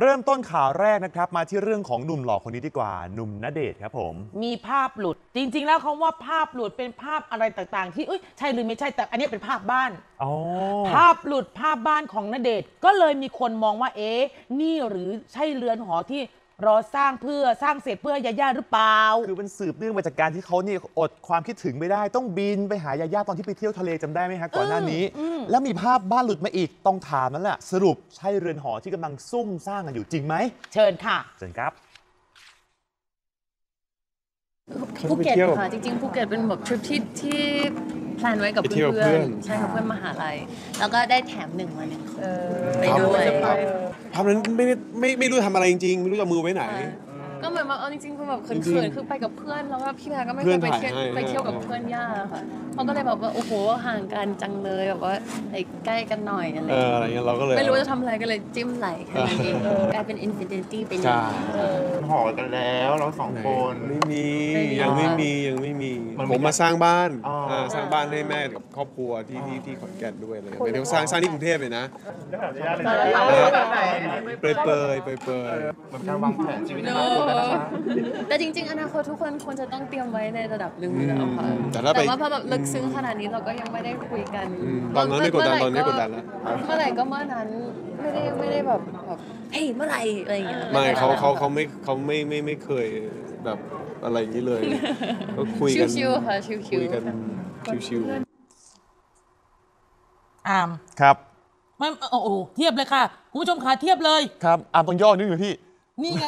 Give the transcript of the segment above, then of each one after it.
เริ่มต้นข่าวแรกนะครับ มาที่เรื่องของหนุ่มหล่อคนนี้ดีกว่าหนุ่มณเดชน์ครับผม มีภาพหลุดจริง ๆ แล้วคำว่าภาพหลุดเป็นภาพอะไรต่างๆ ที่เอ้ยใช่หรือไม่ใช่แต่อันนี้เป็นภาพบ้าน อ๋อ ภาพหลุดภาพบ้านของณเดชน์ก็เลยมีคนมองว่าเอ๊ะนี่หรือใช่เรือนหอที่ รอสร้างเพื่อสร้างเสร็จเพื่อยาย่าหรือเปล่า คือมันสืบเนื่องมาจากการที่เขานี่อดความคิดถึงไม่ได้ ต้องบินไปหายาย่าตอนที่ไปเที่ยวทะเลจำได้ไหมฮะก่อนหน้านี้ แล้วมีภาพบ้านหลุดมาอีกต้องถามนั่นแหละสรุปใช่เรือนหอที่กำลังซุ่มสร้างกันอยู่จริงไหมเชิญค่ะ เชิญครับ ภูเก็ตค่ะจริงๆภูเก็ตเป็นแบบทริปที่ที่ plan ไว้กับไปเที่ยวกับเพื่เพื่ออนน ๆใช่กับเพื่อนมหาลัย แล้วก็ได้แถมหนึ่งมาหนึ่งคนไปด้วย ภาพนั้นไม่ได้ไม่ไม่รู้ทำอะไรจริงๆไม่รู้จะเอามือไว้ไหน ก็เหมือนแบบเอาจริงๆคือแบบเจริขิงนๆๆคือไปกับเพื่อนแล้วว่าพี่แพรก็ไม่เพื่เคอยนไปเที่ยวถ่ายให้ไปเที่ยวกับเพื่อนย่าค่ะเขาก็เลยแบบว่าโอ้โหห่างกันจังเลยแบบว่าไอ้ใกล้กันหน่อยอะไรเอออะไรเงี้ยเราก็เลยไม่รู้จะทำอะไรก็เลยจิ้มไหลแค่นั้นเองกลายเป็น infinity ไปเลยใช่หอกันแล้วเราสองคนไม่มีไม่มียังไม่มียังไม่มีมันมีผมมาสร้างบ้านอ๋ออ่าสร้างบ้านให้แม่กับครอบครัวที่ที่ที่ขอนแก่นด้วยอะไรเลยไม่ได้สร้างสร้างที่กรุงเทพเลยนะแบบไหนเปรยเปรยเปรยเปรยเหมือนการวางแผนชีวิตในอนาคตนะคะ แต่จริง ๆ อนาคตทุกคนควรจะต้องเตรียมไว้ในระดับหนึ่งอยู่แล้วค่ะแต่ถ้าไป แต่ว่าพอแบบลึกซึ้งขนาดนี้เราก็ยังไม่ได้คุยกันอืมตอนนั้นไม่กดดันตอนนี้กดดันแล้ว เมื่อไหร่ก็เมื่อนั้นไม่ได้ไม่ได้แบบแบบเฮ้ยเมื่อไหร่อะไรอย่างเงี้ยไม่เขาเขาเขาไม่เขาไม่ไม่ไม่เคยแบบอะไรอย่างนี้เลย ก็คุยกันชิวๆค่ะชิวคุยกันชิวอามครับไม่โอ้โหเทียบเลยค่ะคุณผู้ชมขาเทียบเลย ครับอามต้องย่อนิดนึงพี่ นี่ไง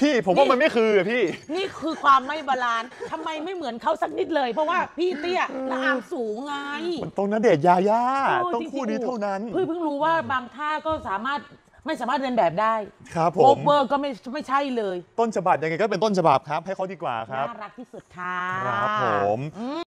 พี่ผมว่ามันไม่คืออะพี่ นี่คือความไม่ balance ทำไมไม่เหมือนเขาสักนิดเลย เพราะว่าพี่เตี้ยและอามสูงไง มันต้องณเดชน์ยาย่าเต้องจริๆคู่นี้เท่านั้น เพิ่งเพิ่งรู้ว่าบางท่าก็สามารถไม่สามารถเลียนแบบได้ครับผม over ก็ไม่ไม่ใช่เลยต้นฉบับยังไงก็เป็นต้นฉบับครับ ให้เขาดีกว่าครับ น่ารักที่สุดค่ะ ครับผม